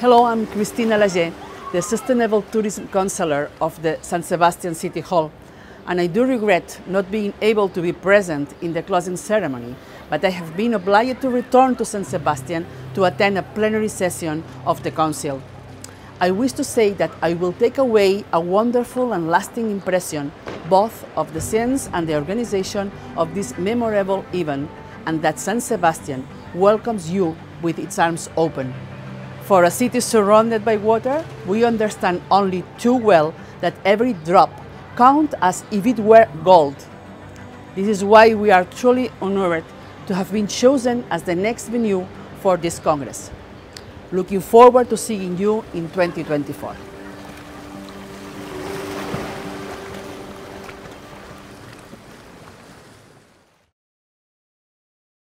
Hello, I'm Cristina Lasa, the Sustainable Tourism Counselor of the San Sebastian City Hall, and I do regret not being able to be present in the closing ceremony, but I have been obliged to return to San Sebastian to attend a plenary session of the Council. I wish to say that I will take away a wonderful and lasting impression both of the sense and the organization of this memorable event, and that San Sebastian welcomes you with its arms open. For a city surrounded by water, we understand only too well that every drop counts as if it were gold. This is why we are truly honored to have been chosen as the next venue for this Congress. Looking forward to seeing you in 2024.